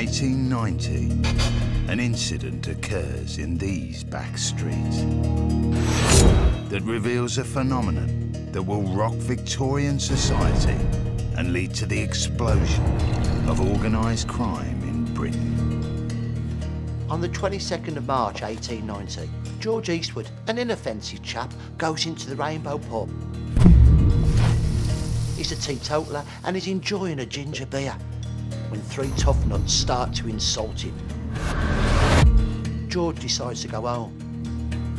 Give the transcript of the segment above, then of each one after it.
1890, an incident occurs in these back streets that reveals a phenomenon that will rock Victorian society and lead to the explosion of organised crime in Britain. On the 22nd of March 1890, George Eastwood, an inoffensive chap, goes into the Rainbow Pub. He's a teetotaler and he's enjoying a ginger beer when three tough nuts start to insult him. George decides to go home.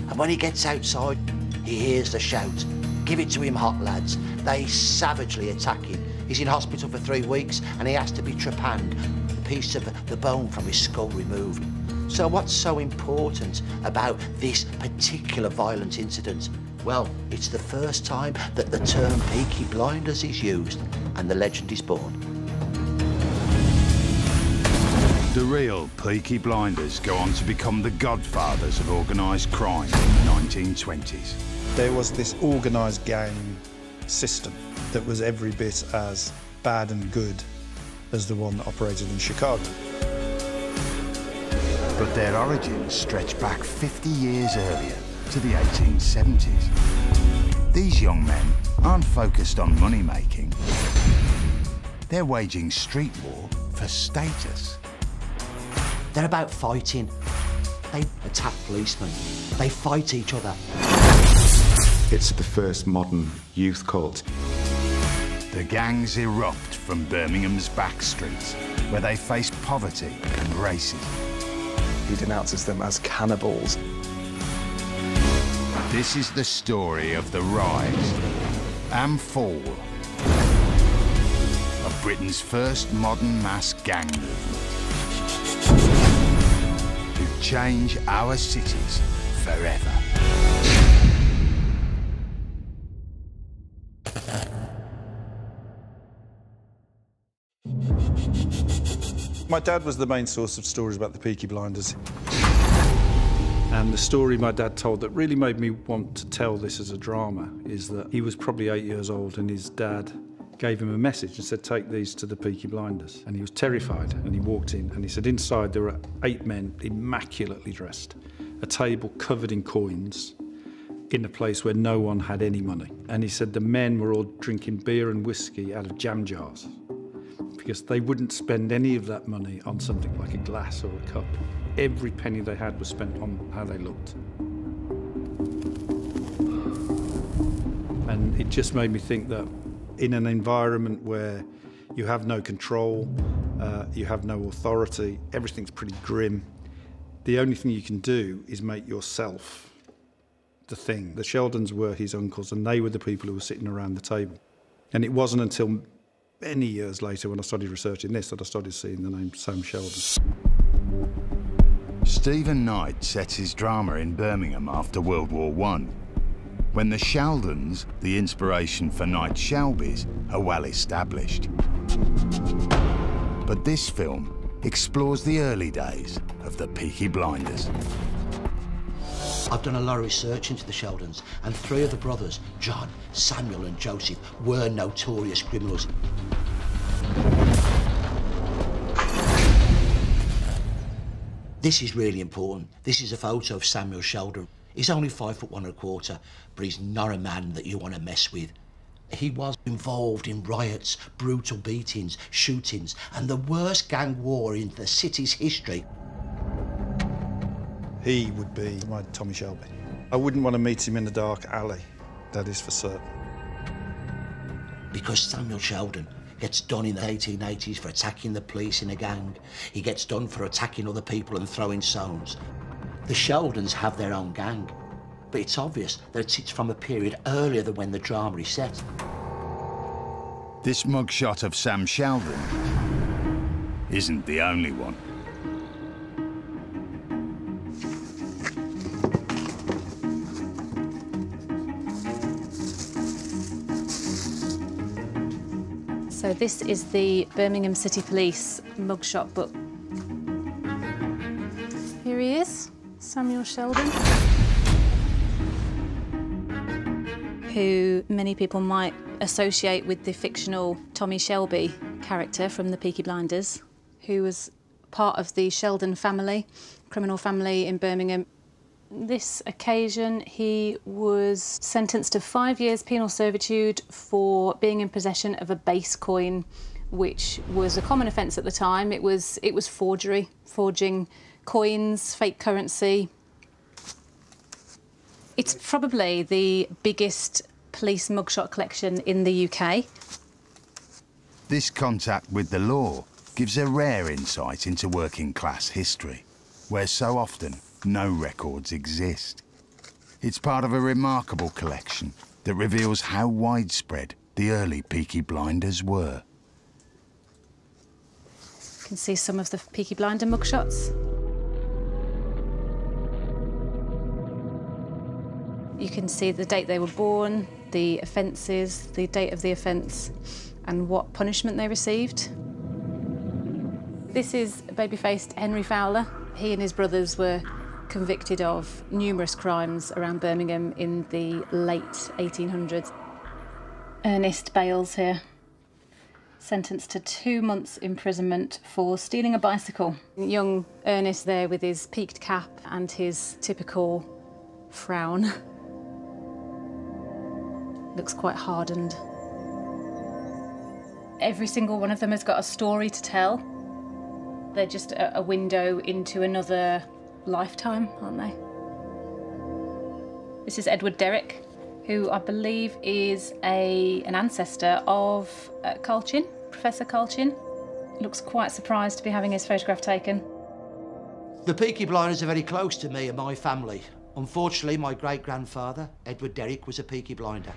And when he gets outside, he hears the shout, Give it to him, hot lads. They savagely attack him. He's in hospital for three weeks and he has to be trepanned, a piece of the bone from his skull removed. So what's so important about this particular violent incident? Well, it's the first time that the term Peaky Blinders is used and the legend is born. The real Peaky Blinders go on to become the godfathers of organised crime in the 1920s. There was this organised gang system that was every bit as bad and good as the one that operated in Chicago. But their origins stretch back 50 years earlier to the 1870s. These young men aren't focused on money making. They're waging street war for status. They're about fighting. They attack policemen. They fight each other. It's the first modern youth cult. The gangs erupt from Birmingham's back streets, where they face poverty and racism. He denounces them as cannibals. This is the story of the rise and fall of Britain's first modern mass gang movement to change our cities forever. My dad was the main source of stories about the Peaky Blinders. And the story my dad told that really made me want to tell this as a drama is that he was probably eight years old and his dad gave him a message and said, take these to the Peaky Blinders. And he was terrified and he walked in and he said, inside there were eight men immaculately dressed, a table covered in coins in a place where no one had any money. And he said the men were all drinking beer and whiskey out of jam jars because they wouldn't spend any of that money on something like a glass or a cup. Every penny they had was spent on how they looked. And it just made me think that in an environment where you have no control, uh, you have no authority, everything's pretty grim, the only thing you can do is make yourself the thing. The Sheldons were his uncles, and they were the people who were sitting around the table. And it wasn't until many years later when I started researching this that I started seeing the name Sam Sheldon. Stephen Knight sets his drama in Birmingham after World War One, when the Sheldons, the inspiration for Knight's Shelbys, are well established. But this film explores the early days of the Peaky Blinders. I've done a lot of research into the Sheldons, and three of the brothers, John, Samuel, and Joseph, were notorious criminals. This is really important. This is a photo of Samuel Sheldon. He's only five foot one and a quarter, but he's not a man that you want to mess with. He was involved in riots, brutal beatings, shootings, and the worst gang war in the city's history. He would be my Tommy Shelby. I wouldn't want to meet him in a dark alley, that is for certain. Because Samuel Sheldon gets done in the 1880s for attacking the police in a gang. He gets done for attacking other people and throwing stones. The Sheldons have their own gang, but it's obvious that it's from a period earlier than when the drama is set. This mugshot of Sam Sheldon isn't the only one. So this is the Birmingham City Police mugshot book. Here he is, Samuel Sheldon. Who many people might associate with the fictional Tommy Shelby character from the Peaky Blinders, who was part of the Sheldon family, criminal family in Birmingham. This occasion, he was sentenced to five years penal servitude for being in possession of a base coin, which was a common offence at the time. It was it was forgery, forging coins, fake currency. It's probably the biggest police mugshot collection in the UK. This contact with the law gives a rare insight into working class history, where so often no records exist. It's part of a remarkable collection that reveals how widespread the early Peaky Blinders were. You can see some of the Peaky Blinder mugshots. Can see the date they were born, the offences, the date of the offence, and what punishment they received. This is baby-faced Henry Fowler. He and his brothers were convicted of numerous crimes around Birmingham in the late 1800s. Ernest Bales here, sentenced to two months imprisonment for stealing a bicycle. Young Ernest there with his peaked cap and his typical frown. Looks quite hardened. Every single one of them has got a story to tell. They're just a, a window into another lifetime, aren't they? This is Edward Derrick, who I believe is a an ancestor of uh, Carl Chinn, Professor Carl Chinn. Looks quite surprised to be having his photograph taken. The Peaky Blinders are very close to me and my family. Unfortunately, my great grandfather, Edward Derrick, was a Peaky Blinder.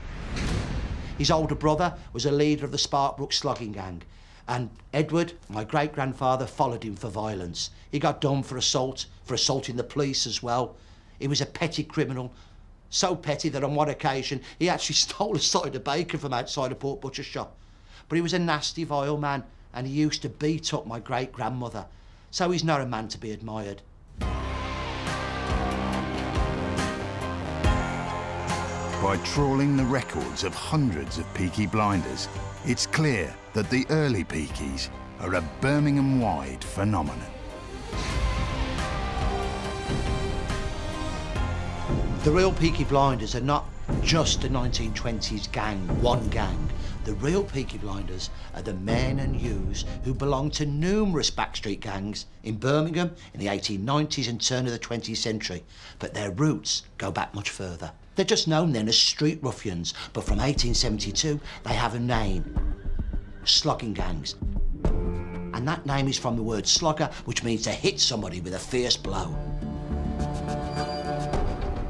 His older brother was a leader of the Sparkbrook slogging gang. And Edward, my great grandfather, followed him for violence. He got done for assault, for assaulting the police as well. He was a petty criminal, so petty that on one occasion he actually stole a side of bacon from outside a pork butcher shop. But he was a nasty, vile man, and he used to beat up my great grandmother. So he's not a man to be admired. By trawling the records of hundreds of Peaky Blinders, it's clear that the early Peakies are a Birmingham-wide phenomenon. The real Peaky Blinders are not just a 1920s gang, one gang. The real Peaky Blinders are the men and youths who belong to numerous backstreet gangs in Birmingham in the 1890s and turn of the 20th century. But their roots go back much further. They're just known then as street ruffians, but from 1872 they have a name. Slogging gangs. And that name is from the word slogger, which means to hit somebody with a fierce blow.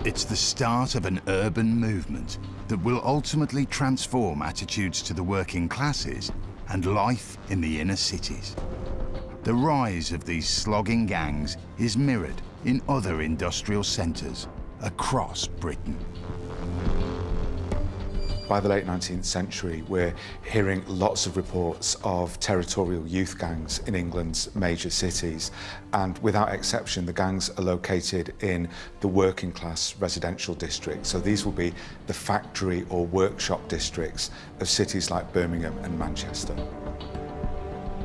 It's the start of an urban movement that will ultimately transform attitudes to the working classes and life in the inner cities. The rise of these slogging gangs is mirrored in other industrial centres across Britain. By the late 19th century, we're hearing lots of reports of territorial youth gangs in England's major cities. And without exception, the gangs are located in the working class residential districts. So these will be the factory or workshop districts of cities like Birmingham and Manchester.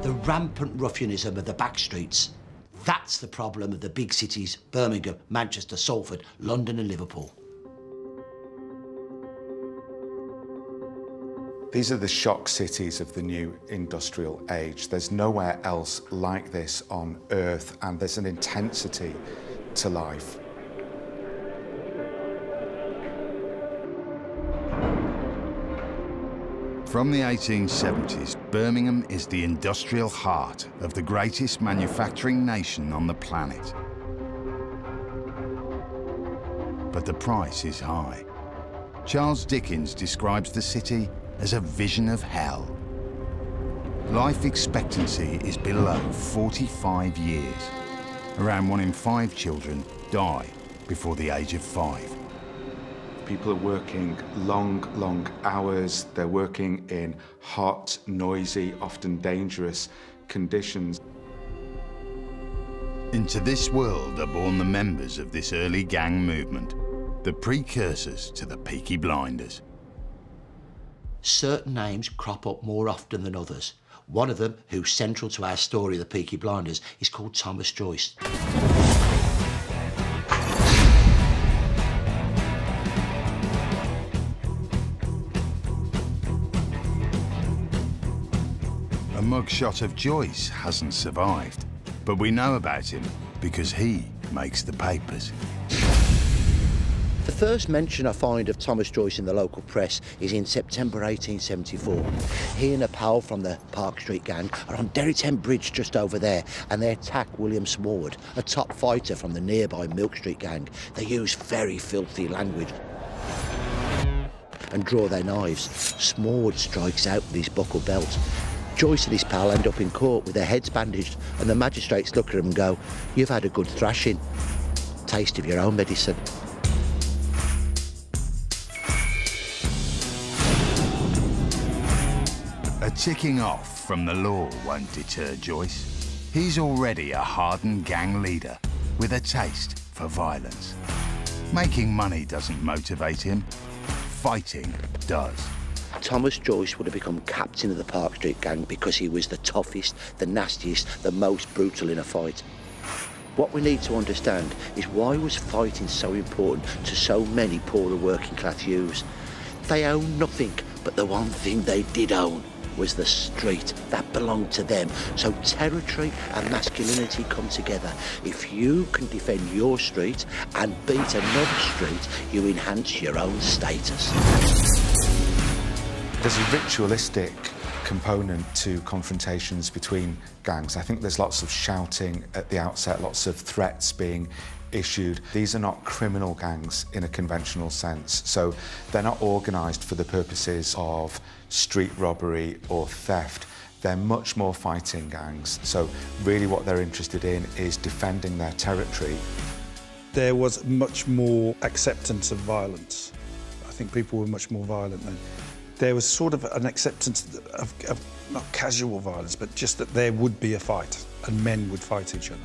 The rampant ruffianism of the back streets. That's the problem of the big cities Birmingham, Manchester, Salford, London, and Liverpool. These are the shock cities of the new industrial age. There's nowhere else like this on Earth, and there's an intensity to life. From the 1870s, Birmingham is the industrial heart of the greatest manufacturing nation on the planet. But the price is high. Charles Dickens describes the city as a vision of hell. Life expectancy is below 45 years. Around one in five children die before the age of five. People are working long, long hours. They're working in hot, noisy, often dangerous conditions. Into this world are born the members of this early gang movement, the precursors to the Peaky Blinders. Certain names crop up more often than others. One of them, who's central to our story of the Peaky Blinders, is called Thomas Joyce. A mugshot of Joyce hasn't survived, but we know about him because he makes the papers. The first mention I find of Thomas Joyce in the local press is in September 1874. He and a pal from the Park Street gang are on Deritend Bridge just over there and they attack William Smallwood, a top fighter from the nearby Milk Street gang. They use very filthy language and draw their knives. Smallwood strikes out with his buckle belt. Joyce and his pal end up in court with their heads bandaged and the magistrates look at them and go, you've had a good thrashing. Taste of your own medicine. A ticking off from the law won't deter Joyce. He's already a hardened gang leader with a taste for violence. Making money doesn't motivate him. Fighting does. Thomas Joyce would have become captain of the Park Street gang because he was the toughest, the nastiest, the most brutal in a fight. What we need to understand is why was fighting so important to so many poorer working class youths? They owned nothing, but the one thing they did own was the street that belonged to them. So territory and masculinity come together. If you can defend your street and beat another street, you enhance your own status. There's a ritualistic component to confrontations between gangs. I think there's lots of shouting at the outset, lots of threats being issued. These are not criminal gangs in a conventional sense, so they're not organised for the purposes of street robbery or theft. They're much more fighting gangs, so really what they're interested in is defending their territory. There was much more acceptance of violence. I think people were much more violent then. There was sort of an acceptance of, of not casual violence, but just that there would be a fight and men would fight each other.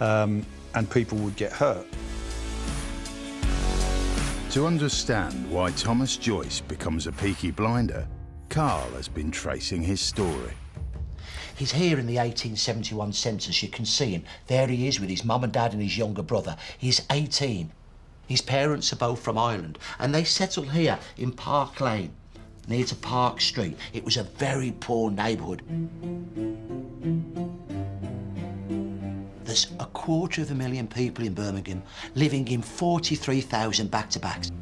Um, and people would get hurt. To understand why Thomas Joyce becomes a Peaky Blinder, Carl has been tracing his story. He's here in the 1871 census. You can see him. There he is with his mum and dad and his younger brother. He's 18. His parents are both from Ireland and they settled here in Park Lane, near to Park Street. It was a very poor neighbourhood. There's a quarter of a million people in Birmingham living in 43,000 back-to-backs.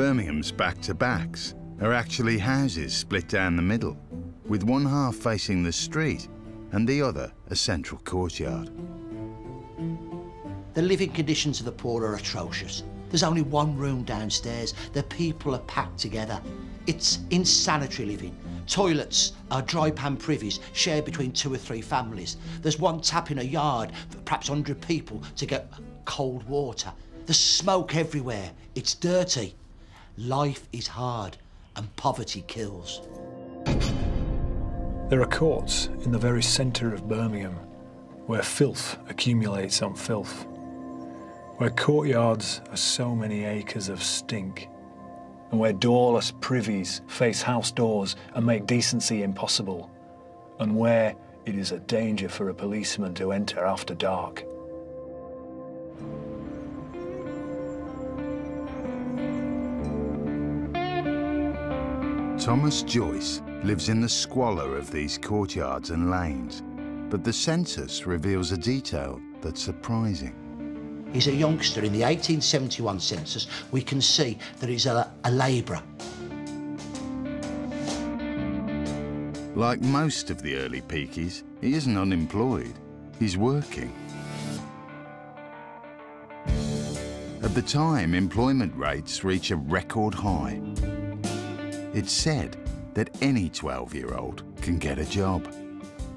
Birmingham's back-to-backs are actually houses split down the middle, with one half facing the street and the other a central courtyard. The living conditions of the poor are atrocious. There's only one room downstairs. The people are packed together. It's insanitary living. Toilets are dry pan privies shared between two or three families. There's one tap in a yard for perhaps 100 people to get cold water. There's smoke everywhere. It's dirty. Life is hard and poverty kills. There are courts in the very centre of Birmingham where filth accumulates on filth, where courtyards are so many acres of stink, and where doorless privies face house doors and make decency impossible, and where it is a danger for a policeman to enter after dark. Thomas Joyce lives in the squalor of these courtyards and lanes, but the census reveals a detail that's surprising. He's a youngster in the 1871 census. We can see that he's a, a labourer. Like most of the early Peakies, he isn't unemployed. He's working. At the time, employment rates reach a record high. It's said that any 12-year-old can get a job.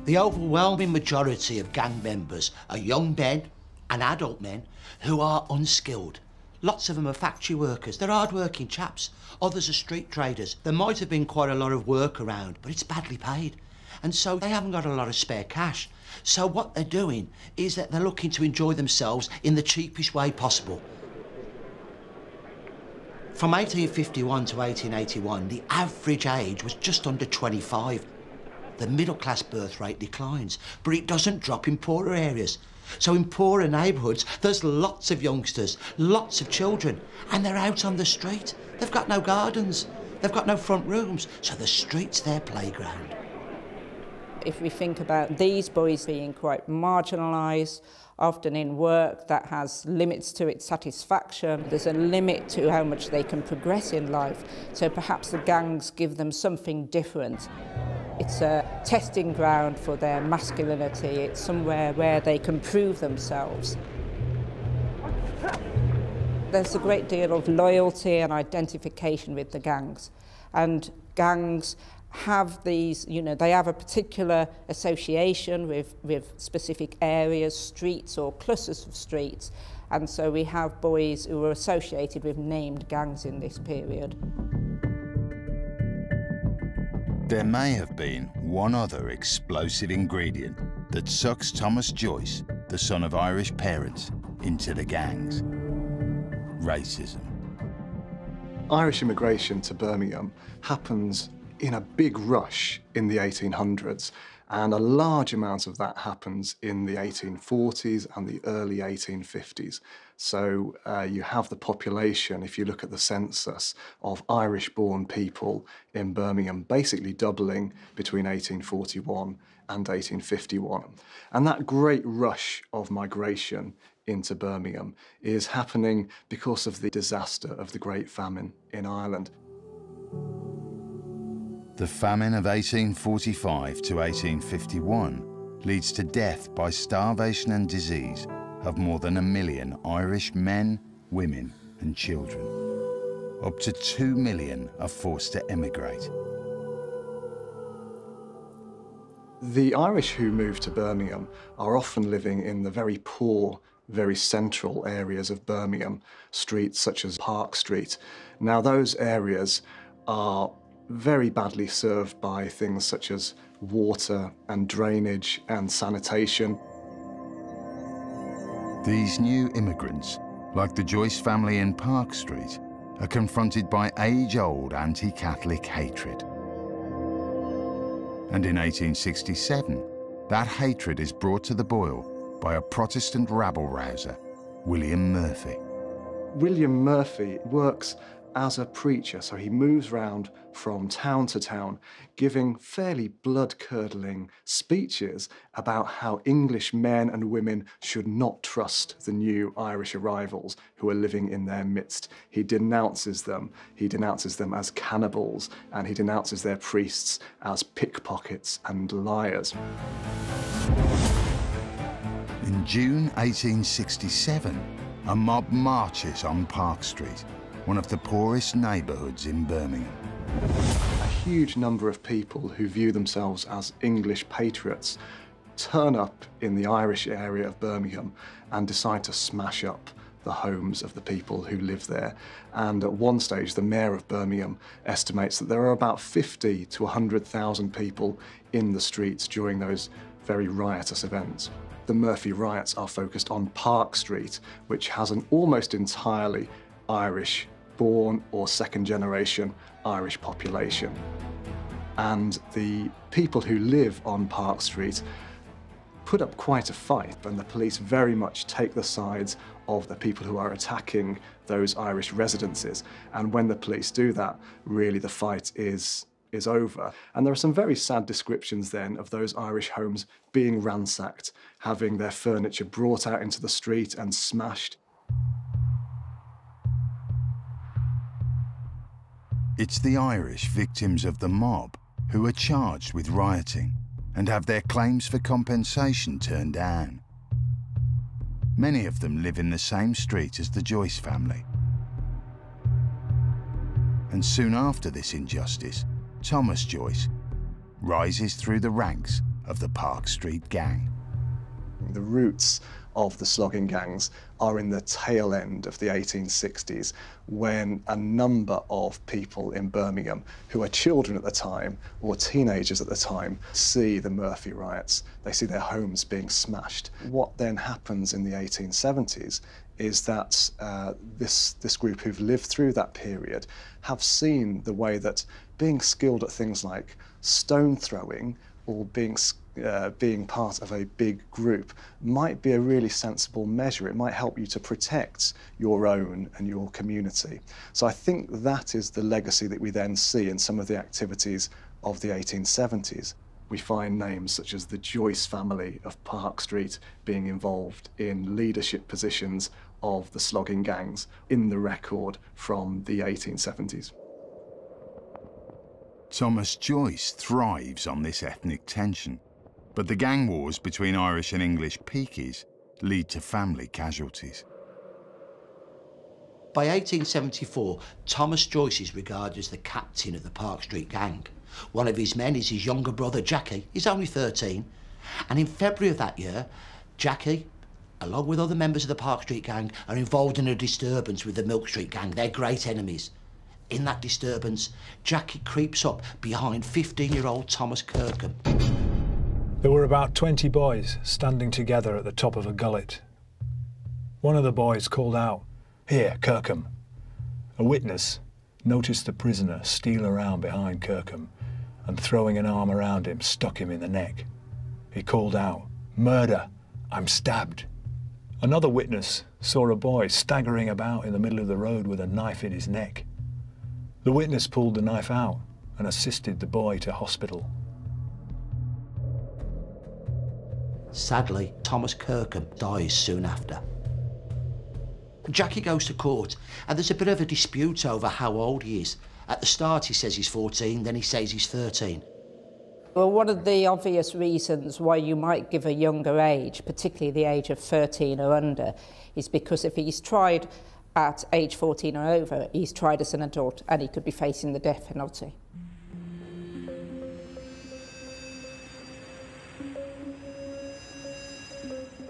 The overwhelming majority of gang members are young men and adult men who are unskilled. Lots of them are factory workers. They're hard-working chaps. Others are street traders. There might have been quite a lot of work around, but it's badly paid. And so they haven't got a lot of spare cash. So what they're doing is that they're looking to enjoy themselves in the cheapest way possible. From 1851 to 1881, the average age was just under 25. The middle class birth rate declines, but it doesn't drop in poorer areas. So in poorer neighbourhoods, there's lots of youngsters, lots of children, and they're out on the street. They've got no gardens, they've got no front rooms, so the street's their playground. If we think about these boys being quite marginalised, often in work that has limits to its satisfaction. There's a limit to how much they can progress in life. So perhaps the gangs give them something different. It's a testing ground for their masculinity. It's somewhere where they can prove themselves. There's a great deal of loyalty and identification with the gangs. And gangs have these, you know, they have a particular association with, with specific areas, streets or clusters of streets. And so we have boys who are associated with named gangs in this period. There may have been one other explosive ingredient that sucks Thomas Joyce, the son of Irish parents, into the gangs. Racism. Irish immigration to Birmingham happens in a big rush in the 1800s, and a large amount of that happens in the 1840s and the early 1850s. So uh, you have the population, if you look at the census, of Irish-born people in Birmingham basically doubling between 1841 and 1851. And that great rush of migration into Birmingham is happening because of the disaster of the Great Famine in Ireland. The famine of 1845 to 1851 leads to death by starvation and disease of more than a million Irish men, women and children. Up to two million are forced to emigrate. The Irish who move to Birmingham are often living in the very poor, very central areas of Birmingham, streets such as Park Street. Now those areas are very badly served by things such as water and drainage and sanitation. These new immigrants, like the Joyce family in Park Street, are confronted by age-old anti-Catholic hatred. And in 1867, that hatred is brought to the boil by a Protestant rabble-rouser, William Murphy. William Murphy works as a preacher. So he moves around from town to town, giving fairly blood-curdling speeches about how English men and women should not trust the new Irish arrivals who are living in their midst. He denounces them. He denounces them as cannibals, and he denounces their priests as pickpockets and liars. In June 1867, a mob marches on Park Street one of the poorest neighbourhoods in Birmingham. A huge number of people who view themselves as English patriots turn up in the Irish area of Birmingham and decide to smash up the homes of the people who live there. And at one stage, the mayor of Birmingham estimates that there are about 50 to 100,000 people in the streets during those very riotous events. The Murphy riots are focused on Park Street, which has an almost entirely Irish born or second generation Irish population. And the people who live on Park Street put up quite a fight, and the police very much take the sides of the people who are attacking those Irish residences. And when the police do that, really the fight is is over. And there are some very sad descriptions then of those Irish homes being ransacked, having their furniture brought out into the street and smashed. It's the Irish victims of the mob who are charged with rioting and have their claims for compensation turned down. Many of them live in the same street as the Joyce family. And soon after this injustice, Thomas Joyce rises through the ranks of the Park Street gang. The roots of the slogging gangs are in the tail end of the 1860s when a number of people in Birmingham who are children at the time or teenagers at the time see the Murphy riots. They see their homes being smashed. What then happens in the 1870s is that uh, this, this group who've lived through that period have seen the way that being skilled at things like stone throwing or being uh, being part of a big group might be a really sensible measure. It might help you to protect your own and your community. So I think that is the legacy that we then see in some of the activities of the 1870s. We find names such as the Joyce family of Park Street being involved in leadership positions of the slogging gangs in the record from the 1870s. Thomas Joyce thrives on this ethnic tension, but the gang wars between Irish and English peakies lead to family casualties. By 1874, Thomas Joyce is regarded as the captain of the Park Street gang. One of his men is his younger brother, Jackie. He's only 13. And in February of that year, Jackie, along with other members of the Park Street gang, are involved in a disturbance with the Milk Street gang. They're great enemies. In that disturbance, Jackie creeps up behind 15-year-old Thomas Kirkham. There were about 20 boys standing together at the top of a gullet. One of the boys called out, Here, Kirkham. A witness noticed the prisoner steal around behind Kirkham and throwing an arm around him stuck him in the neck. He called out, Murder! I'm stabbed! Another witness saw a boy staggering about in the middle of the road with a knife in his neck. The witness pulled the knife out and assisted the boy to hospital. Sadly, Thomas Kirkham dies soon after. Jackie goes to court, and there's a bit of a dispute over how old he is. At the start, he says he's 14, then he says he's 13. Well, one of the obvious reasons why you might give a younger age, particularly the age of 13 or under, is because if he's tried at age 14 or over, he's tried as an adult and he could be facing the death penalty.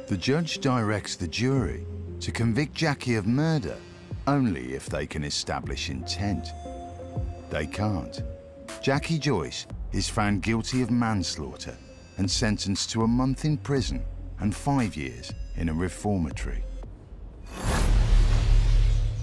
The judge directs the jury to convict Jackie of murder only if they can establish intent. They can't. Jackie Joyce is found guilty of manslaughter and sentenced to a month in prison and five years in a reformatory.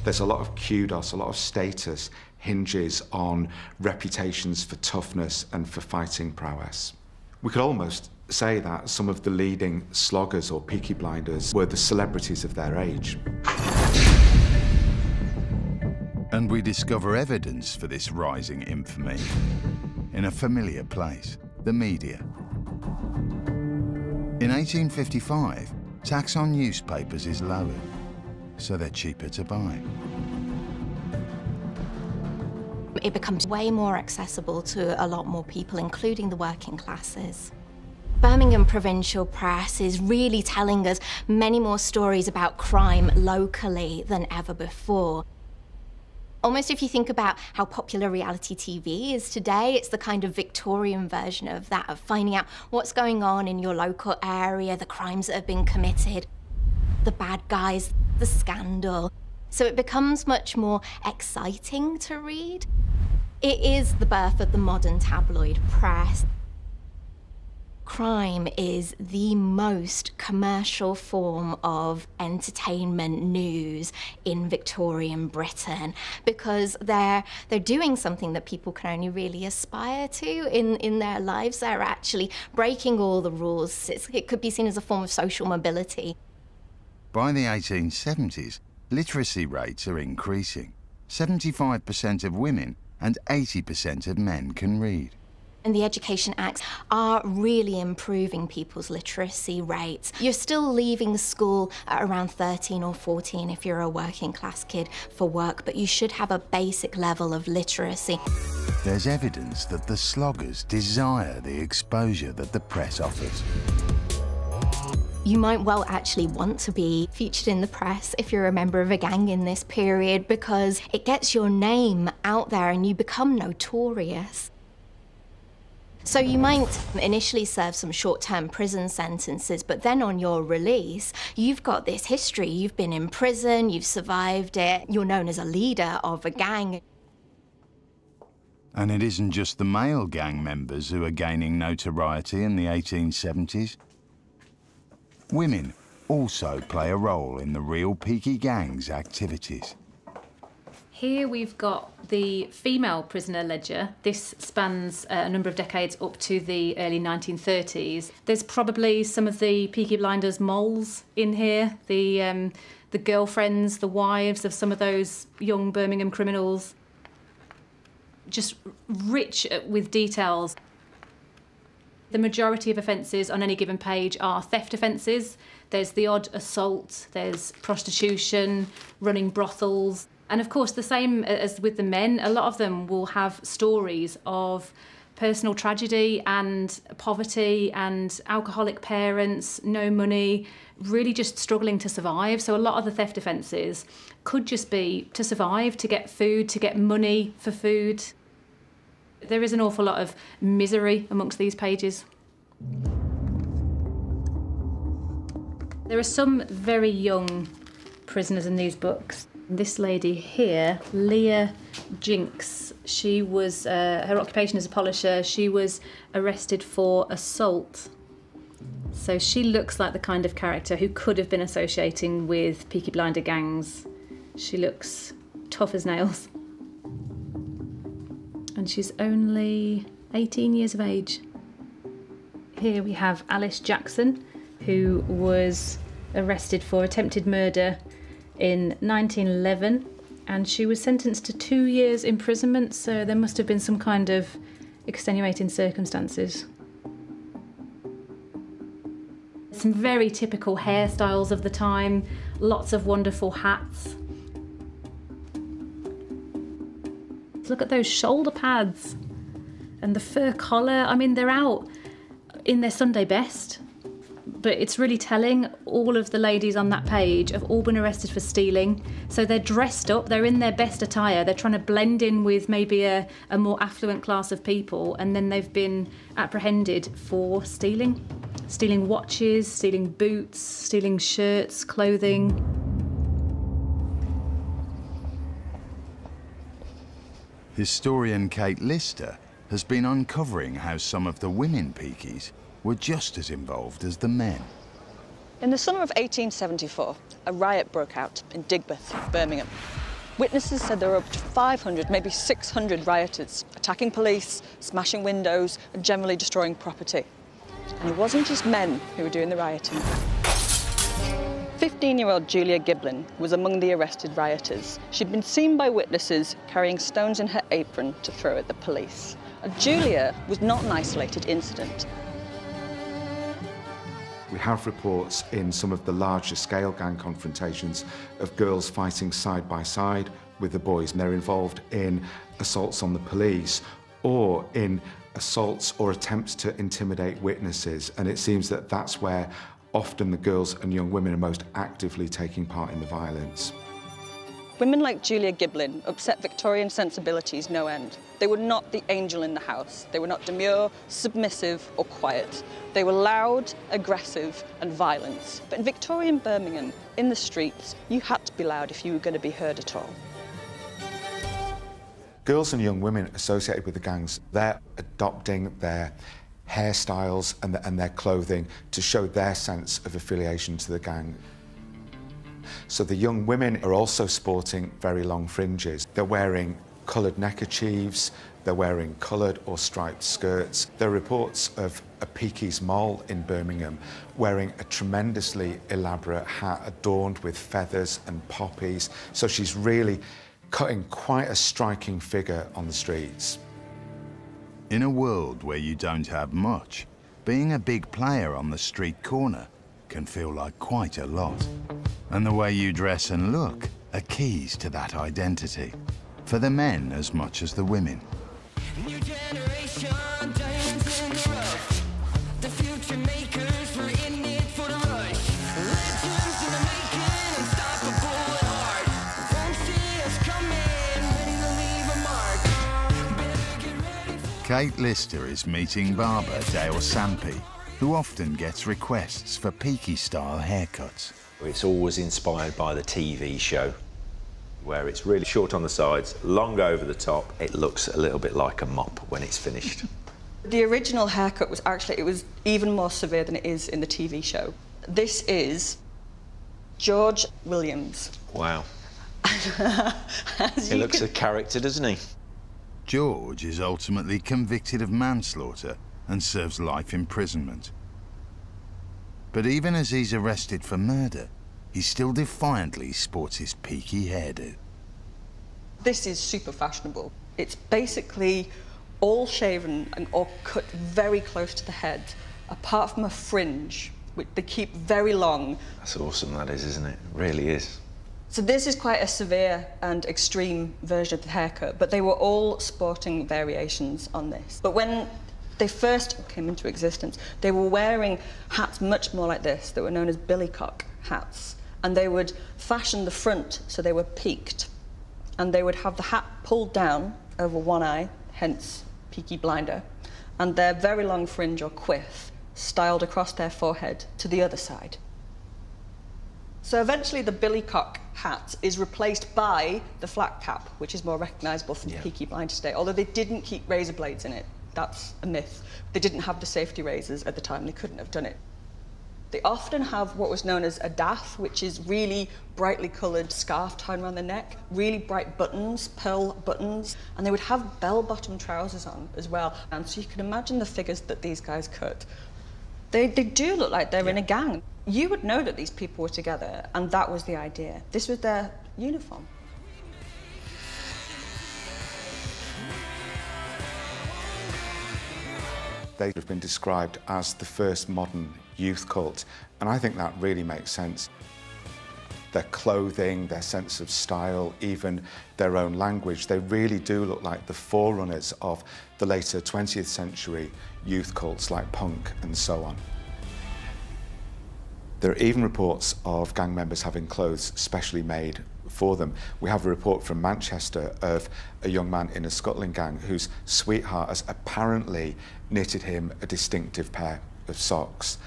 There's a lot of kudos, a lot of status hinges on reputations for toughness and for fighting prowess. We could almost say that some of the leading sloggers or peaky blinders were the celebrities of their age. And we discover evidence for this rising infamy in a familiar place, the media. In 1855, tax on newspapers is lowered, so they're cheaper to buy. It becomes way more accessible to a lot more people, including the working classes. Birmingham Provincial Press is really telling us many more stories about crime locally than ever before. Almost if you think about how popular reality TV is today, it's the kind of Victorian version of that, of finding out what's going on in your local area, the crimes that have been committed, the bad guys, the scandal. So it becomes much more exciting to read. It is the birth of the modern tabloid press crime is the most commercial form of entertainment news in Victorian Britain because they're they're doing something that people can only really aspire to in, in their lives. They're actually breaking all the rules. It's, it could be seen as a form of social mobility. By the 1870s, literacy rates are increasing. 75% of women and 80% of men can read and the Education Acts are really improving people's literacy rates. You're still leaving school at around 13 or 14 if you're a working class kid for work, but you should have a basic level of literacy. There's evidence that the sloggers desire the exposure that the press offers. You might well actually want to be featured in the press if you're a member of a gang in this period because it gets your name out there and you become notorious. So you might initially serve some short-term prison sentences, but then on your release, you've got this history. You've been in prison, you've survived it, you're known as a leader of a gang. And it isn't just the male gang members who are gaining notoriety in the 1870s. Women also play a role in the real Peaky Gang's activities. Here we've got the female prisoner ledger. This spans uh, a number of decades up to the early 1930s. There's probably some of the Peaky Blinders moles in here, the, um, the girlfriends, the wives of some of those young Birmingham criminals. Just rich with details. The majority of offences on any given page are theft offences. There's the odd assault, there's prostitution, running brothels. And of course, the same as with the men, a lot of them will have stories of personal tragedy and poverty and alcoholic parents, no money, really just struggling to survive. So a lot of the theft offences could just be to survive, to get food, to get money for food. There is an awful lot of misery amongst these pages. There are some very young prisoners in these books. This lady here, Leah Jinks, she was, uh, her occupation is a polisher. She was arrested for assault. So she looks like the kind of character who could have been associating with Peaky Blinder gangs. She looks tough as nails. And she's only 18 years of age. Here we have Alice Jackson, who was arrested for attempted murder in 1911 and she was sentenced to two years imprisonment, so there must have been some kind of extenuating circumstances. Some very typical hairstyles of the time, lots of wonderful hats. Look at those shoulder pads and the fur collar. I mean, they're out in their Sunday best but it's really telling. All of the ladies on that page have all been arrested for stealing. So they're dressed up, they're in their best attire, they're trying to blend in with maybe a, a more affluent class of people, and then they've been apprehended for stealing. Stealing watches, stealing boots, stealing shirts, clothing. Historian Kate Lister has been uncovering how some of the women peakies were just as involved as the men. In the summer of 1874, a riot broke out in Digbeth, Birmingham. Witnesses said there were up to 500, maybe 600 rioters, attacking police, smashing windows, and generally destroying property. And it wasn't just men who were doing the rioting. 15-year-old Julia Giblin was among the arrested rioters. She'd been seen by witnesses carrying stones in her apron to throw at the police. Julia was not an isolated incident. We have reports in some of the larger scale gang confrontations of girls fighting side by side with the boys and they're involved in assaults on the police or in assaults or attempts to intimidate witnesses and it seems that that's where often the girls and young women are most actively taking part in the violence. Women like Julia Giblin upset Victorian sensibilities no end. They were not the angel in the house. They were not demure, submissive or quiet. They were loud, aggressive and violent. But in Victorian Birmingham, in the streets, you had to be loud if you were going to be heard at all. Girls and young women associated with the gangs, they're adopting their hairstyles and, the, and their clothing to show their sense of affiliation to the gang. So the young women are also sporting very long fringes. They're wearing coloured neckerchiefs, they're wearing coloured or striped skirts. There are reports of a Peaky's mole in Birmingham wearing a tremendously elaborate hat adorned with feathers and poppies. So she's really cutting quite a striking figure on the streets. In a world where you don't have much, being a big player on the street corner can feel like quite a lot. And the way you dress and look are keys to that identity, for the men as much as the women. Kate Lister is meeting barber Dale Sampey, who often gets requests for peaky-style haircuts. It's always inspired by the TV show, where it's really short on the sides, long over the top. It looks a little bit like a mop when it's finished. The original haircut was actually, it was even more severe than it is in the TV show. This is George Williams. Wow. he looks can... a character, doesn't he? George is ultimately convicted of manslaughter and serves life imprisonment. But even as he's arrested for murder, he still defiantly sports his peaky hairdo. This is super fashionable. It's basically all shaven and or cut very close to the head, apart from a fringe, which they keep very long. That's awesome, that is, isn't it? It really is. So this is quite a severe and extreme version of the haircut, but they were all sporting variations on this. But when they first came into existence, they were wearing hats much more like this that were known as billycock hats. And they would fashion the front so they were peaked. And they would have the hat pulled down over one eye, hence Peaky Blinder, and their very long fringe or quiff styled across their forehead to the other side. So eventually the billycock hat is replaced by the flat cap, which is more recognisable from yeah. Peaky Blinders today, although they didn't keep razor blades in it. That's a myth. They didn't have the safety razors at the time, they couldn't have done it. They often have what was known as a daff, which is really brightly coloured scarf tied around the neck, really bright buttons, pearl buttons, and they would have bell-bottom trousers on as well. And so you can imagine the figures that these guys cut. They, they do look like they're yeah. in a gang. You would know that these people were together, and that was the idea. This was their uniform. They have been described as the first modern youth cult, and I think that really makes sense. Their clothing, their sense of style, even their own language, they really do look like the forerunners of the later 20th century youth cults like punk and so on. There are even reports of gang members having clothes specially made for them. We have a report from Manchester of a young man in a scuttling gang whose sweetheart has apparently knitted him a distinctive pair of socks.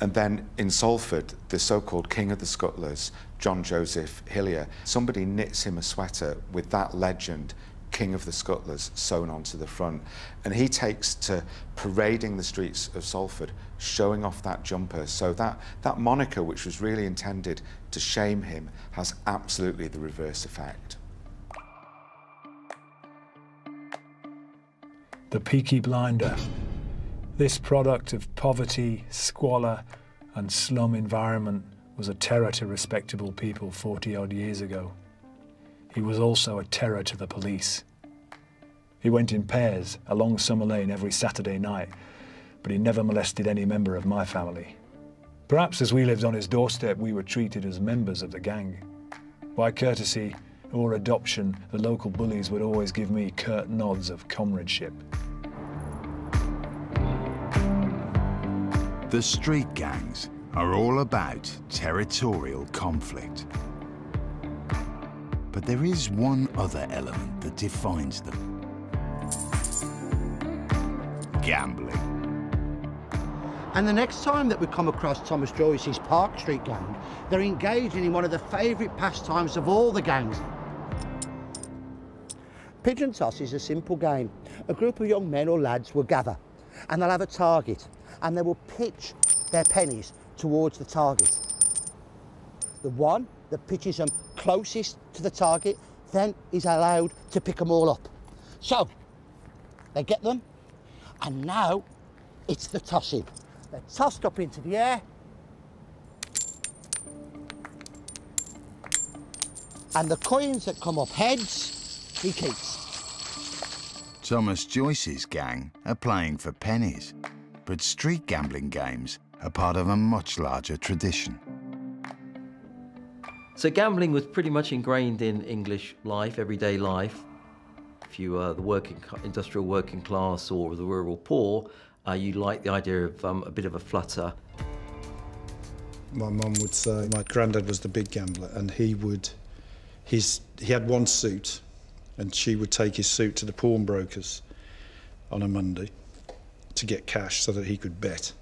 And then in Salford, the so-called king of the scuttlers, John Joseph Hillier, somebody knits him a sweater with that legend King of the Scuttlers sewn onto the front. And he takes to parading the streets of Salford, showing off that jumper. So that, that moniker, which was really intended to shame him, has absolutely the reverse effect. The Peaky Blinder. This product of poverty, squalor, and slum environment was a terror to respectable people 40 odd years ago. He was also a terror to the police. He went in pairs along Summer Lane every Saturday night, but he never molested any member of my family. Perhaps as we lived on his doorstep, we were treated as members of the gang. By courtesy or adoption, the local bullies would always give me curt nods of comradeship. The street gangs are all about territorial conflict. But there is one other element that defines them. Gambling. And the next time that we come across Thomas Joyce's Park Street gang, they're engaging in one of the favourite pastimes of all the gangs. Pitch and toss is a simple game. A group of young men or lads will gather and they'll have a target and they will pitch their pennies towards the target. The one that pitches them closest to the target then is allowed to pick them all up. So, they get them, and now it's the tossing. They're tossed up into the air, and the coins that come up heads, he keeps. Thomas Joyce's gang are playing for pennies, but street gambling games are part of a much larger tradition. So gambling was pretty much ingrained in English life, everyday life. If you were the working, industrial working class or the rural poor, uh, you liked the idea of um, a bit of a flutter. My mum would say my granddad was the big gambler, and he would, his, he had one suit, and she would take his suit to the pawnbrokers, on a Monday to get cash so that he could bet.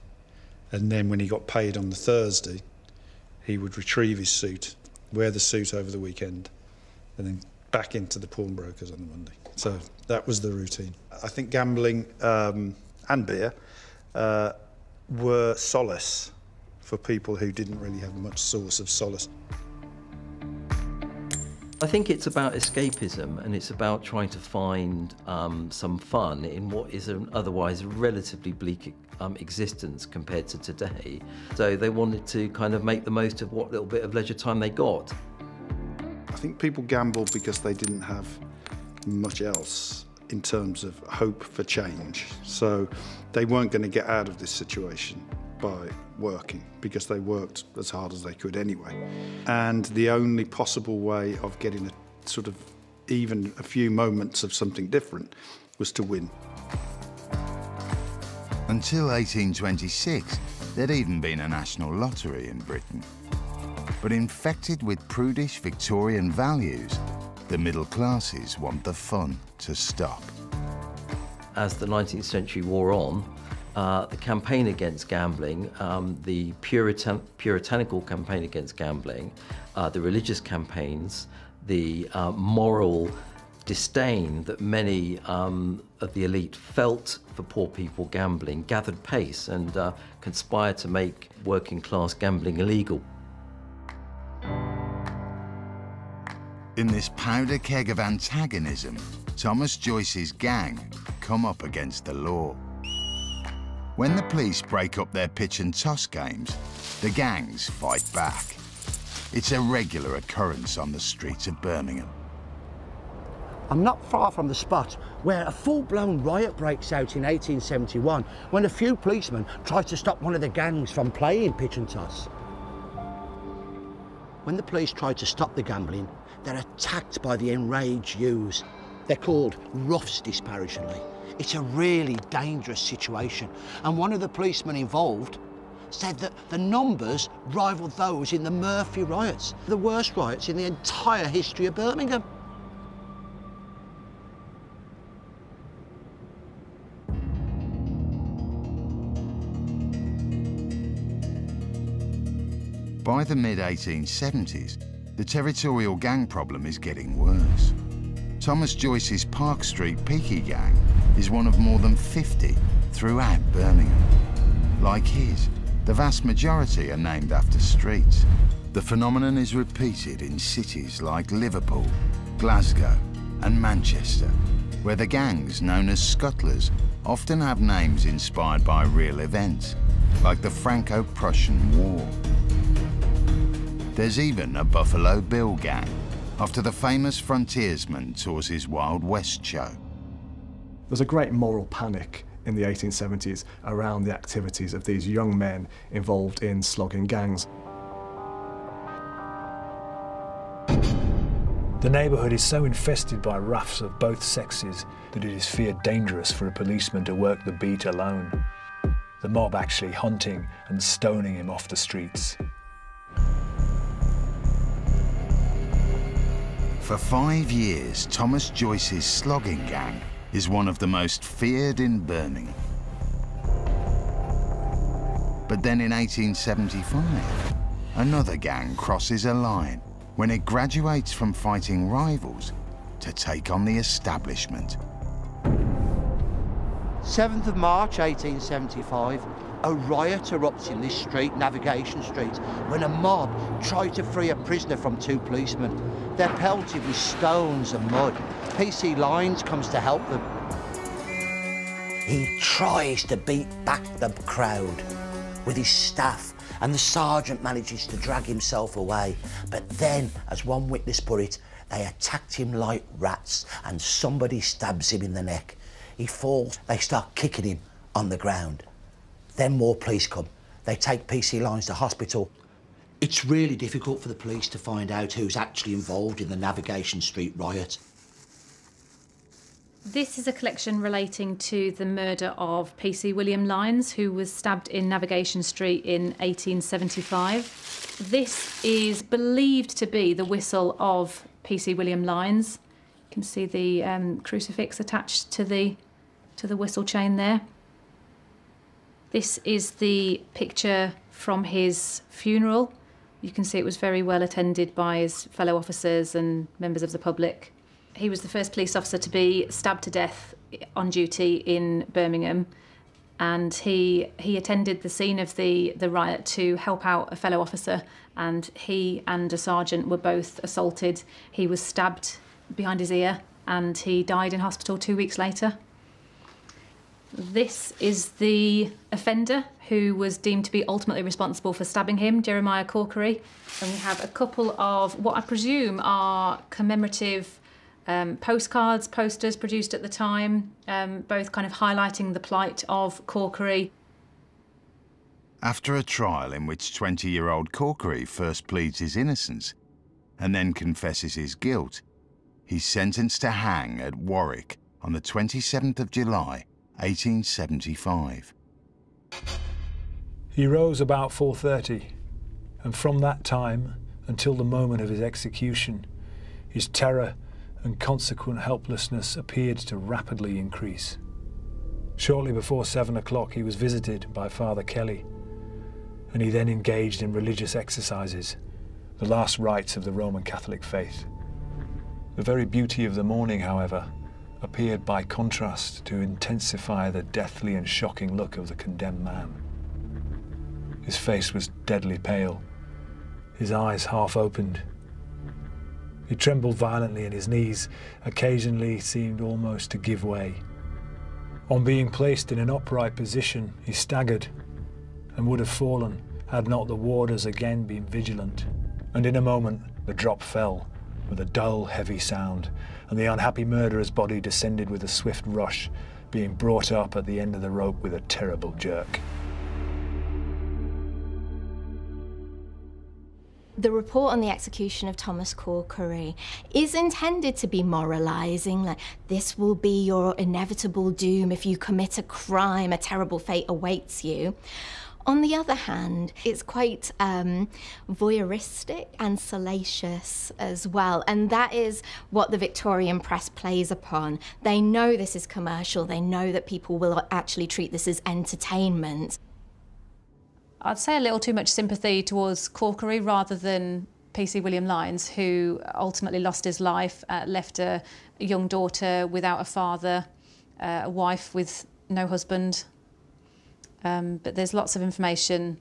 And then when he got paid on the Thursday, he would retrieve his suit, wear the suit over the weekend, and then back into the pawnbrokers on the Monday. So that was the routine. I think gambling um, and beer uh, were solace for people who didn't really have much source of solace. I think it's about escapism and it's about trying to find um, some fun in what is an otherwise relatively bleak um, existence compared to today. So they wanted to kind of make the most of what little bit of leisure time they got. I think people gambled because they didn't have much else in terms of hope for change. So they weren't going to get out of this situation by working because they worked as hard as they could anyway. And the only possible way of getting a sort of even a few moments of something different was to win. Until 1826, there'd even been a national lottery in Britain. But infected with prudish Victorian values, the middle classes want the fun to stop. As the 19th century wore on, uh, the campaign against gambling, um, the Puritan puritanical campaign against gambling, uh, the religious campaigns, the uh, moral disdain that many um, of the elite felt for poor people gambling gathered pace and uh, conspired to make working class gambling illegal. In this powder keg of antagonism, Thomas Joyce's gang come up against the law. When the police break up their pitch and toss games, the gangs fight back. It's a regular occurrence on the streets of Birmingham. I'm not far from the spot where a full-blown riot breaks out in 1871 when a few policemen try to stop one of the gangs from playing pitch and toss. When the police try to stop the gambling, they're attacked by the enraged youths. They're called roughs disparagingly. It's a really dangerous situation. And one of the policemen involved said that the numbers rivaled those in the Murphy riots, the worst riots in the entire history of Birmingham. By the mid-1870s, the territorial gang problem is getting worse. Thomas Joyce's Park Street Peaky Gang is one of more than 50 throughout Birmingham. Like his, the vast majority are named after streets. The phenomenon is repeated in cities like Liverpool, Glasgow and Manchester, where the gangs known as scuttlers often have names inspired by real events, like the Franco-Prussian War. There's even a Buffalo Bill gang, after the famous frontiersman tours his Wild West show. There's a great moral panic in the 1870s around the activities of these young men involved in slogging gangs. The neighbourhood is so infested by roughs of both sexes that it is feared dangerous for a policeman to work the beat alone. The mob actually hunting and stoning him off the streets. For five years, Thomas Joyce's slogging gang is one of the most feared in Birmingham. But then in 1875, another gang crosses a line when it graduates from fighting rivals to take on the establishment. 7th of March 1875, a riot erupts in this street, Navigation Street, when a mob tried to free a prisoner from two policemen. They're pelted with stones and mud. PC Lines comes to help them. He tries to beat back the crowd with his staff and the sergeant manages to drag himself away. But then, as one witness put it, they attacked him like rats and somebody stabs him in the neck. He falls, they start kicking him on the ground. Then more police come. They take PC Lines to hospital. It's really difficult for the police to find out who's actually involved in the Navigation Street riot. This is a collection relating to the murder of PC William Lines, who was stabbed in Navigation Street in 1875. This is believed to be the whistle of PC William Lines. You can see the um, crucifix attached to the to the whistle chain there. This is the picture from his funeral. You can see it was very well attended by his fellow officers and members of the public. He was the first police officer to be stabbed to death on duty in Birmingham and he he attended the scene of the the riot to help out a fellow officer and he and a sergeant were both assaulted he was stabbed behind his ear and he died in hospital 2 weeks later this is the offender who was deemed to be ultimately responsible for stabbing him, Jeremiah Corkery. And we have a couple of what I presume are commemorative um, postcards, posters produced at the time, um, both kind of highlighting the plight of Corkery. After a trial in which 20 year old Corkery first pleads his innocence and then confesses his guilt, he's sentenced to hang at Warwick on the 27th of July 1875. He rose about 4.30, and from that time until the moment of his execution, his terror and consequent helplessness appeared to rapidly increase. Shortly before seven o'clock, he was visited by Father Kelly, and he then engaged in religious exercises, the last rites of the Roman Catholic faith. The very beauty of the morning, however, appeared by contrast to intensify the deathly and shocking look of the condemned man. His face was deadly pale, his eyes half opened, he trembled violently and his knees occasionally seemed almost to give way. On being placed in an upright position, he staggered and would have fallen had not the warders again been vigilant. And in a moment, the drop fell with a dull, heavy sound, and the unhappy murderer's body descended with a swift rush, being brought up at the end of the rope with a terrible jerk. the report on the execution of Thomas Corkery is intended to be moralizing, like this will be your inevitable doom if you commit a crime, a terrible fate awaits you. On the other hand, it's quite um, voyeuristic and salacious as well. And that is what the Victorian press plays upon. They know this is commercial, they know that people will actually treat this as entertainment. I'd say a little too much sympathy towards Corkery rather than PC William Lines, who ultimately lost his life, uh, left a, young daughter without a father, uh, a wife with no husband. Um, but there's lots of information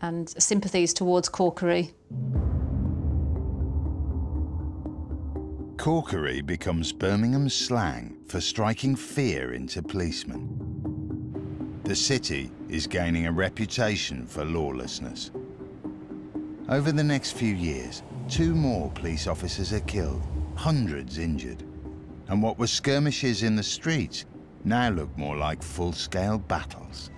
and sympathies towards Corkery. Corkery becomes Birmingham's slang for striking fear into policemen. The city is gaining a reputation for lawlessness. Over the next few years, two more police officers are killed, hundreds injured. And what were skirmishes in the streets now look more like full-scale battles.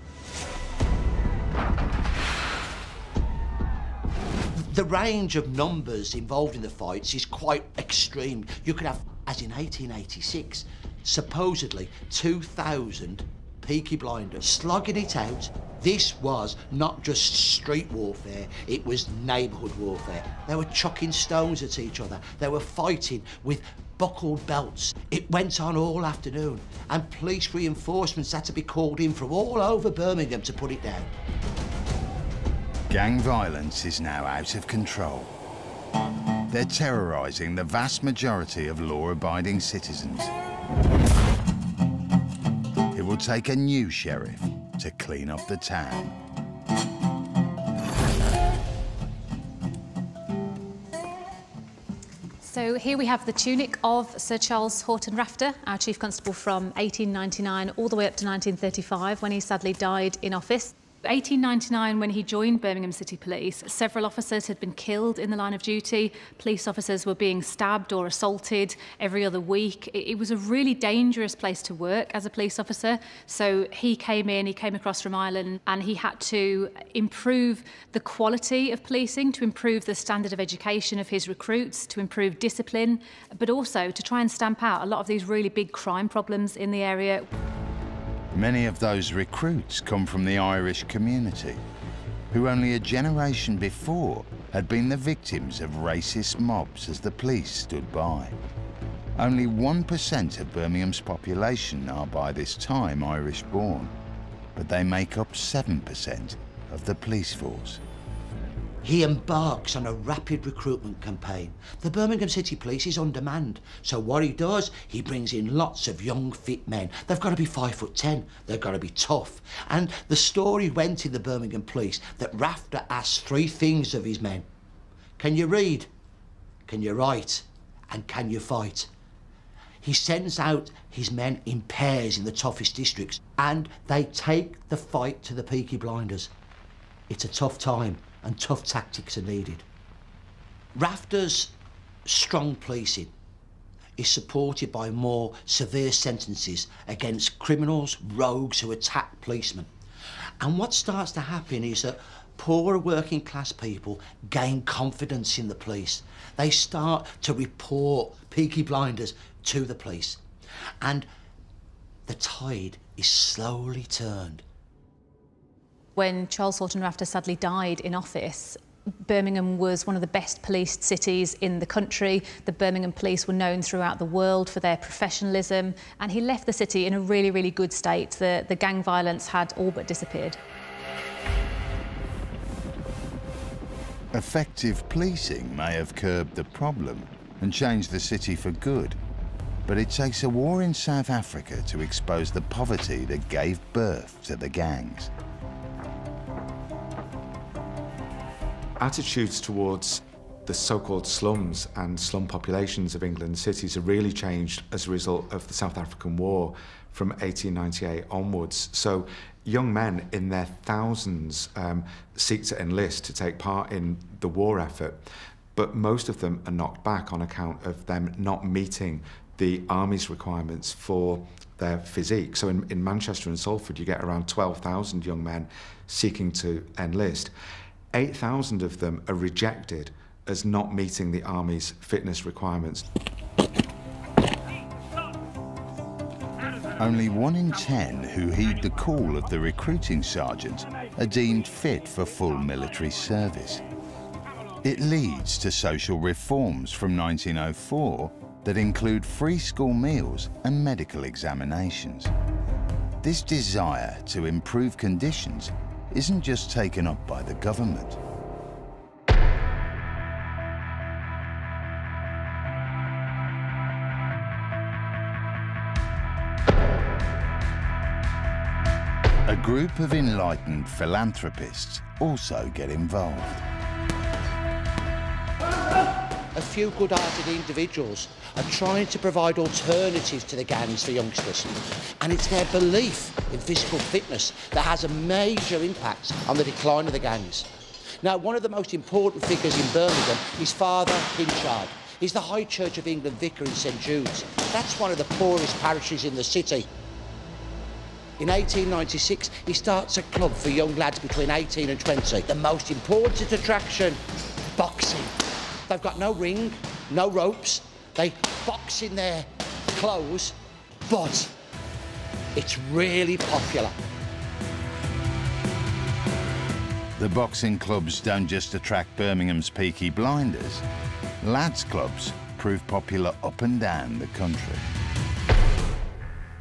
The range of numbers involved in the fights is quite extreme. You could have, as in 1886, supposedly 2,000 Peaky Blinders, slugging it out. This was not just street warfare, it was neighbourhood warfare. They were chucking stones at each other, they were fighting with buckled belts. It went on all afternoon, and police reinforcements had to be called in from all over Birmingham to put it down. Gang violence is now out of control. They're terrorising the vast majority of law-abiding citizens It will take a new sheriff to clean up the town. So here we have the tunic of Sir Charles Horton Rafter, our Chief Constable from 1899 all the way up to 1935 when he sadly died in office. 1899, when he joined Birmingham City Police, several officers had been killed in the line of duty. Police officers were being stabbed or assaulted every other week. It, it was a really dangerous place to work as a police officer. So he came in, he came across from Ireland, and he had to improve the quality of policing, to improve the standard of education of his recruits, to improve discipline, but also to try and stamp out a lot of these really big crime problems in the area. Many of those recruits come from the Irish community, who only a generation before had been the victims of racist mobs as the police stood by. Only 1% of Birmingham's population are by this time Irish born, but they make up 7% of the police force. He embarks on a rapid recruitment campaign. The Birmingham City Police is on demand. So what he does, he brings in lots of young, fit men. They've got to be five foot ten. They've got to be tough. And the story went in the Birmingham Police that Rafter asked three things of his men. Can you read? Can you write? And can you fight? He sends out his men in pairs in the toughest districts and they take the fight to the Peaky Blinders. It's a tough time and tough tactics are needed. Rafter's strong policing is supported by more severe sentences against criminals, rogues who attack policemen. And what starts to happen is that poorer working class people gain confidence in the police. They start to report Peaky Blinders to the police. And the tide is slowly turned. When Charles Horton Rafter sadly died in office, Birmingham was one of the best policed cities in the country. The Birmingham police were known throughout the world for their professionalism, and he left the city in a really, really good state. The, the gang violence had all but disappeared. Effective policing may have curbed the problem and changed the city for good, but it takes a war in South Africa to expose the poverty that gave birth to the gangs. Attitudes towards the so-called slums and slum populations of England cities have really changed as a result of the South African War from 1898 onwards. So young men in their thousands um, seek to enlist to take part in the war effort, but most of them are knocked back on account of them not meeting the army's requirements for their physique. So in, in Manchester and Salford, you get around 12,000 young men seeking to enlist. 8,000 of them are rejected as not meeting the Army's fitness requirements. Only one in ten who heed the call of the recruiting sergeant are deemed fit for full military service. It leads to social reforms from 1904 that include free school meals and medical examinations. This desire to improve conditions isn't just taken up by the government. A group of enlightened philanthropists also get involved. Few good-hearted individuals are trying to provide alternatives to the gangs for youngsters. And it's their belief in physical fitness that has a major impact on the decline of the gangs. Now, one of the most important figures in Birmingham is Father Pinchard. He's the High Church of England vicar in St Jude's. That's one of the poorest parishes in the city. In 1896, he starts a club for young lads between 18 and 20. The most important attraction, boxing. They've got no ring, no ropes. They box in their clothes, but it's really popular. The boxing clubs don't just attract Birmingham's peaky blinders. Lads clubs prove popular up and down the country.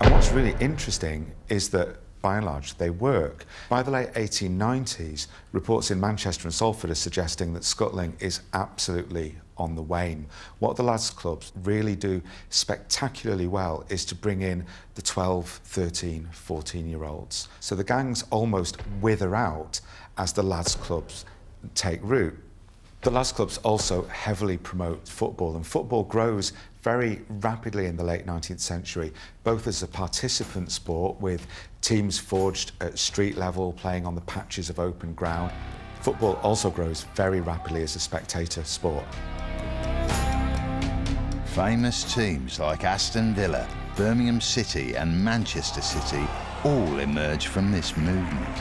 And what's really interesting is that by and large, they work. By the late 1890s, reports in Manchester and Salford are suggesting that scuttling is absolutely on the wane. What the lads clubs really do spectacularly well is to bring in the 12, 13, 14 year olds. So the gangs almost wither out as the lads clubs take root. The lads clubs also heavily promote football and football grows very rapidly in the late 19th century, both as a participant sport with teams forged at street level playing on the patches of open ground. Football also grows very rapidly as a spectator sport. Famous teams like Aston Villa, Birmingham City and Manchester City all emerge from this movement.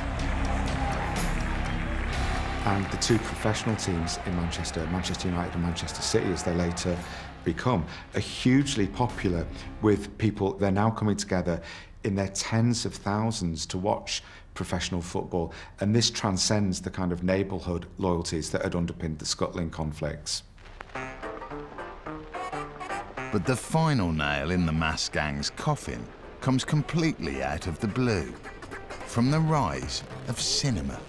And the two professional teams in Manchester, Manchester United and Manchester City, as they later become, are hugely popular with people. They're now coming together in their tens of thousands to watch professional football. And this transcends the kind of neighbourhood loyalties that had underpinned the scuttling conflicts. But the final nail in the mass gang's coffin comes completely out of the blue from the rise of cinema.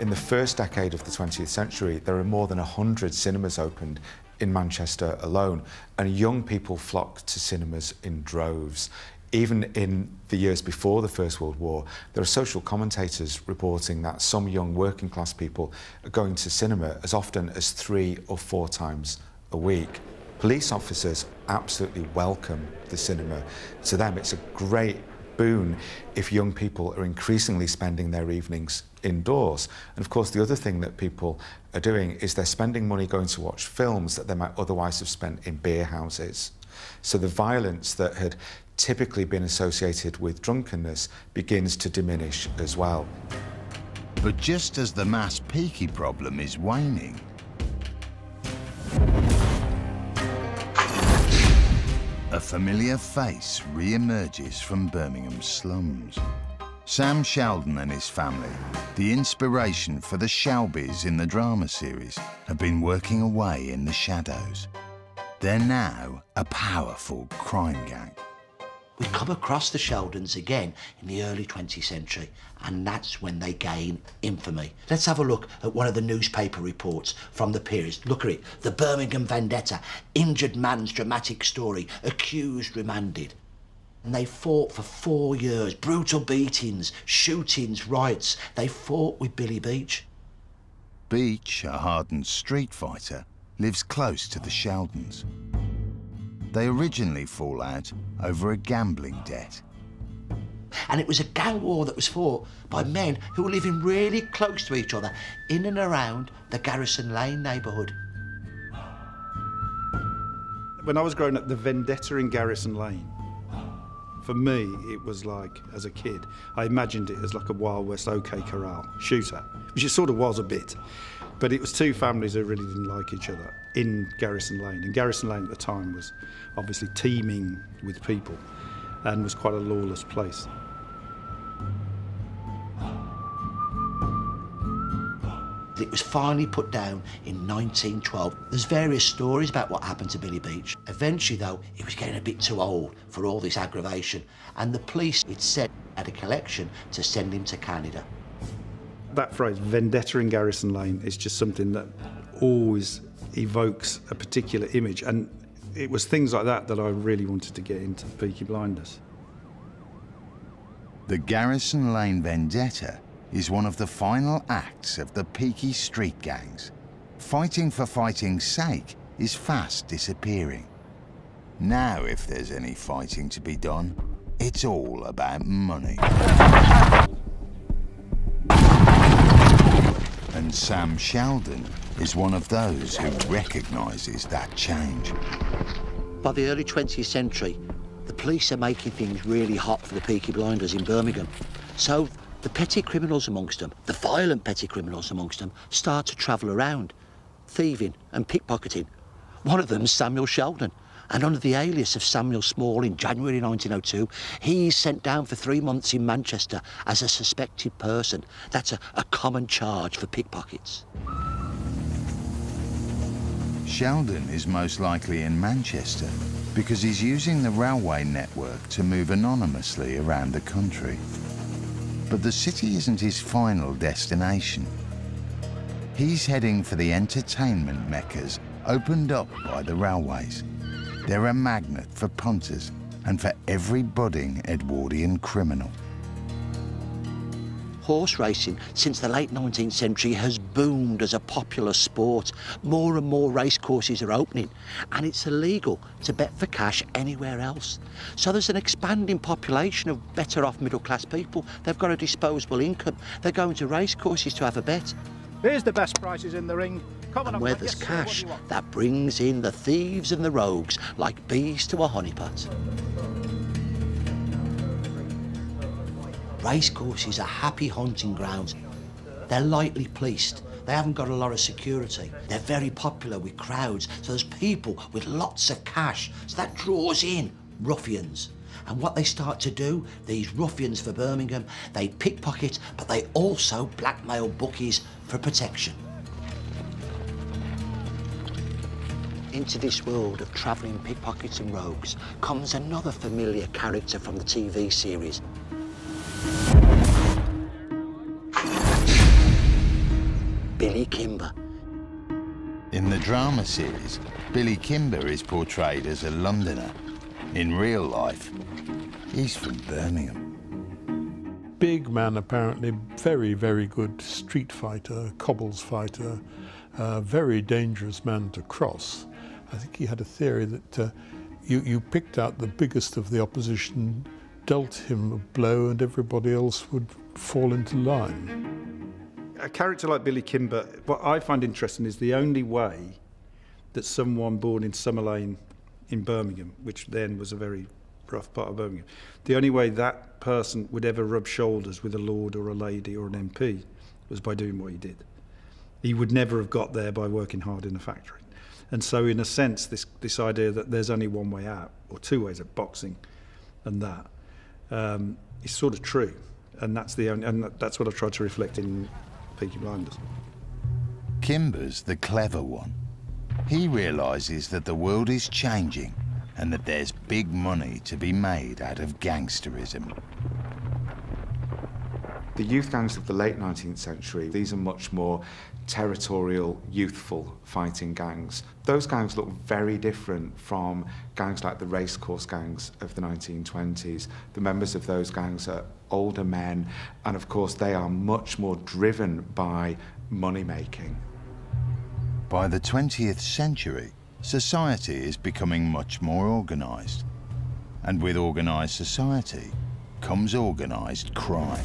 In the first decade of the 20th century, there are more than 100 cinemas opened in Manchester alone, and young people flocked to cinemas in droves. Even in the years before the First World War, there are social commentators reporting that some young working class people are going to cinema as often as three or four times a week. Police officers absolutely welcome the cinema. To them, it's a great boon if young people are increasingly spending their evenings indoors. And of course, the other thing that people are doing is they're spending money going to watch films that they might otherwise have spent in beer houses. So the violence that had typically been associated with drunkenness begins to diminish as well. But just as the mass peaky problem is waning, a familiar face re-emerges from Birmingham's slums. Sam Sheldon and his family, the inspiration for the Shelbys in the drama series, have been working away in the shadows. They're now a powerful crime gang. We come across the Sheldons again in the early 20th century, and that's when they gain infamy. Let's have a look at one of the newspaper reports from the period. Look at it The Birmingham Vendetta, injured man's dramatic story, accused remanded. And they fought for four years brutal beatings, shootings, riots. They fought with Billy Beach. Beach, a hardened street fighter, lives close to the Sheldons. They originally fall out over a gambling debt. And it was a gang war that was fought by men who were living really close to each other in and around the Garrison Lane neighbourhood. When I was growing up, the vendetta in Garrison Lane, for me, it was like, as a kid, I imagined it as like a Wild West OK Corral shooter, which it sort of was a bit. But it was two families who really didn't like each other in Garrison Lane. And Garrison Lane at the time was obviously teeming with people and was quite a lawless place. It was finally put down in 1912. There's various stories about what happened to Billy Beach. Eventually, though, he was getting a bit too old for all this aggravation, and the police, it said, had a collection to send him to Canada. That phrase, vendetta in Garrison Lane, is just something that always evokes a particular image. And it was things like that that I really wanted to get into Peaky Blinders. The Garrison Lane Vendetta is one of the final acts of the Peaky street gangs. Fighting for fighting's sake is fast disappearing. Now, if there's any fighting to be done, it's all about money. And Sam Sheldon is one of those who recognises that change. By the early 20th century, the police are making things really hot for the Peaky Blinders in Birmingham. So the petty criminals amongst them, the violent petty criminals amongst them, start to travel around, thieving and pickpocketing. One of them's Samuel Sheldon, and under the alias of Samuel Small in January 1902, he's sent down for three months in Manchester as a suspected person. That's a, a common charge for pickpockets. Sheldon is most likely in Manchester because he's using the railway network to move anonymously around the country. But the city isn't his final destination. He's heading for the entertainment meccas opened up by the railways. They're a magnet for punters and for every budding Edwardian criminal. Horse racing since the late 19th century has boomed as a popular sport. More and more racecourses are opening, and it's illegal to bet for cash anywhere else. So there's an expanding population of better off middle class people. They've got a disposable income. They're going to racecourses to have a bet. Here's the best prices in the ring. Come on, And where there's cash, that brings in the thieves and the rogues like bees to a honeypot. Racecourses are happy hunting grounds. They're lightly policed. They haven't got a lot of security. They're very popular with crowds, so there's people with lots of cash. So that draws in ruffians. And what they start to do, these ruffians for Birmingham, they pickpocket, but they also blackmail bookies for protection. Into this world of travelling pickpockets and rogues comes another familiar character from the TV series. Billy Kimber. In the drama series, Billy Kimber is portrayed as a Londoner. In real life, he's from Birmingham. Big man, apparently, very, very good street fighter, cobbles fighter, uh, very dangerous man to cross. I think he had a theory that uh, you, you picked out the biggest of the opposition, dealt him a blow, and everybody else would fall into line. A character like Billy Kimber, what I find interesting is the only way that someone born in Summer Lane in Birmingham, which then was a very rough part of Birmingham, the only way that person would ever rub shoulders with a lord or a lady or an MP was by doing what he did. He would never have got there by working hard in a factory. And so, in a sense, this, this idea that there's only one way out, or two ways of boxing, and that um, is sort of true. And that's the only, and that's what I've tried to reflect in Peaky Blinders. Kimber's the clever one. He realises that the world is changing and that there's big money to be made out of gangsterism. The youth gangs of the late 19th century, these are much more territorial, youthful fighting gangs. Those gangs look very different from gangs like the racecourse gangs of the 1920s. The members of those gangs are older men, and of course, they are much more driven by money making. By the 20th century, society is becoming much more organised. And with organised society comes organised crime.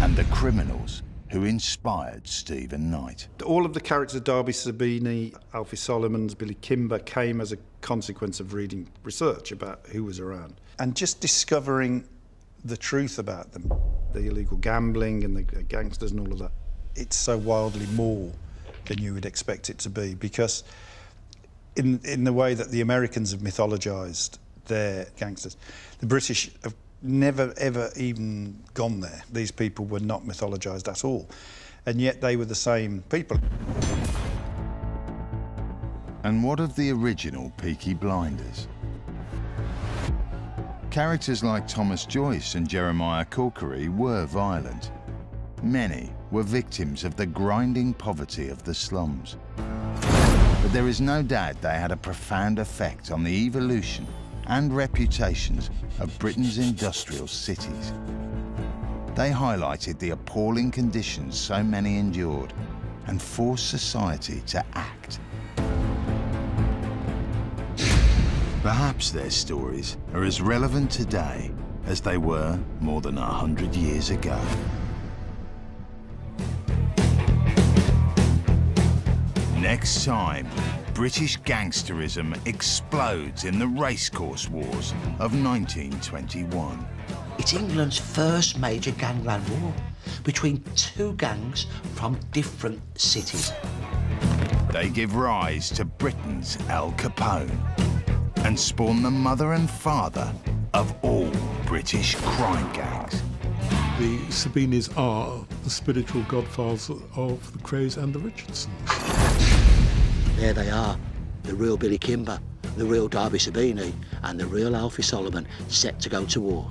And the criminals who inspired Steven Knight. All of the characters, Darby Sabini, Alfie Solomons, Billy Kimber came as a consequence of reading research about who was around and just discovering the truth about them, the illegal gambling and the gangsters and all of that. It's so wildly more than you would expect it to be because in in the way that the Americans have mythologized their gangsters, the British have never ever even gone there. These people were not mythologized at all. And yet they were the same people. And what of the original Peaky Blinders? Characters like Thomas Joyce and Jeremiah Corkery were violent. Many were victims of the grinding poverty of the slums. But there is no doubt they had a profound effect on the evolution and reputations of Britain's industrial cities. They highlighted the appalling conditions so many endured and forced society to act. Perhaps their stories are as relevant today as they were more than a hundred years ago. Next time, British gangsterism explodes in the racecourse wars of 1921. It's England's first major gangland war between two gangs from different cities. They give rise to Britain's Al Capone and spawn the mother and father of all British crime gangs. The Sabinis are the spiritual godfathers of the Krays and the Richardsons. There they are, the real Billy Kimber, the real Darby Sabini, and the real Alfie Solomon set to go to war.